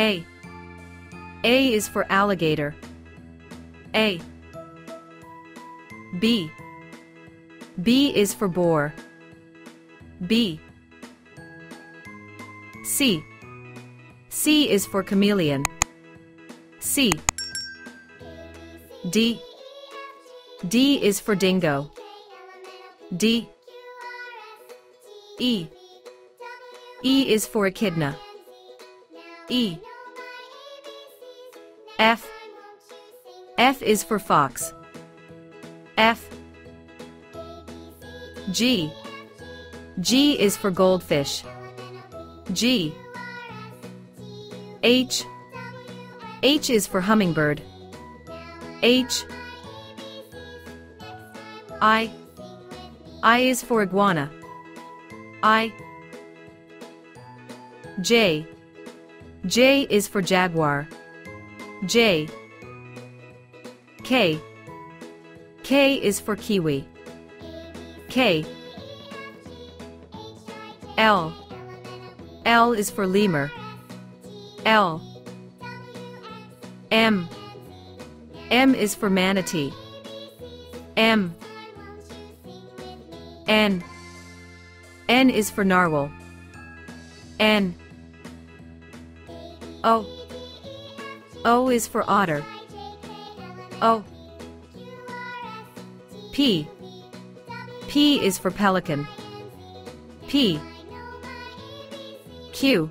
A. A is for alligator. A. B. B is for boar. B. C. C is for chameleon. C. D. D is for dingo. D. E. E is for echidna. E. F. F is for fox. F. G. G is for goldfish. G. H. H is for hummingbird. H. I. I is for iguana. I. J. J is for jaguar. J. K. K is for kiwi. K. L. L is for lemur. L. M. M is for manatee. M. N. N is for narwhal. N. O. O is for otter. O. P. P is for pelican. P. Q.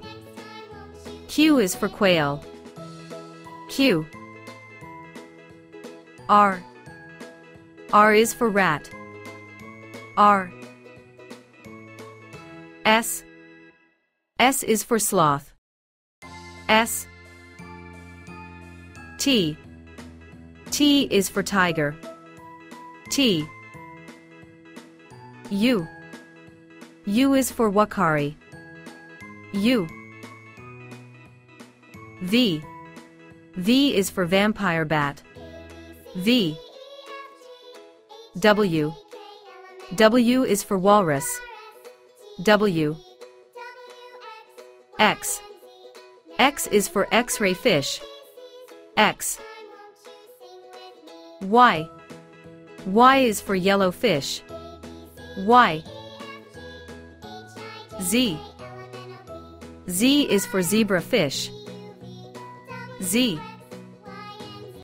Q is for quail. Q. R. R is for rat. R. S. S is for sloth. S. T. T is for tiger. T. U. U is for uakari. U. V. V is for vampire bat. V. W. W is for walrus. W. X. X is for X-ray fish. X. Y. Y is for yellow fish. Y. Z. Z is for zebra fish. Z.